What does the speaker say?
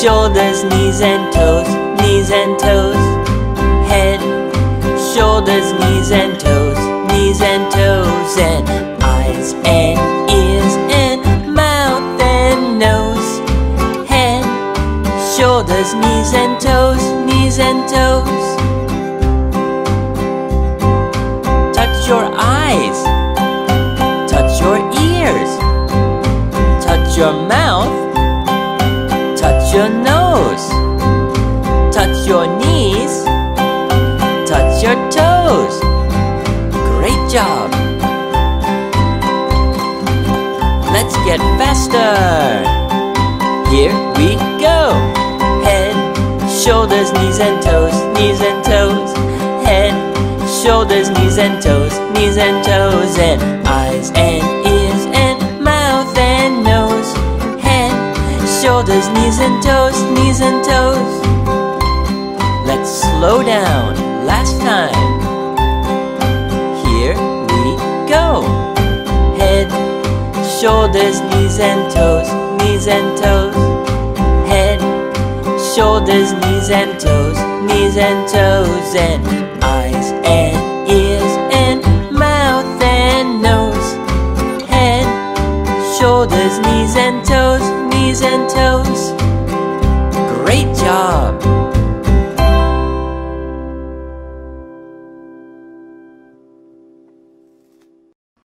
shoulders, knees and toes, knees and toes. Head, shoulders, knees and toes, knees and toes. And eyes and ears and mouth and nose. Head, shoulders, knees and toes, knees and toes. Touch your eyes. Touch your ears. Touch your mouth. Your nose. Touch your knees. Touch your toes. Great job. Let's get faster. Here we go. Head, shoulders, knees and toes, knees and toes. Head, shoulders, knees and toes, knees and toes. And eyes and shoulders, knees and toes, knees and toes. Let's slow down. Last time. Here we go. Head, shoulders, knees and toes, knees and toes. Head, shoulders, knees and toes, knees and toes, and shoulders, knees and toes, knees and toes.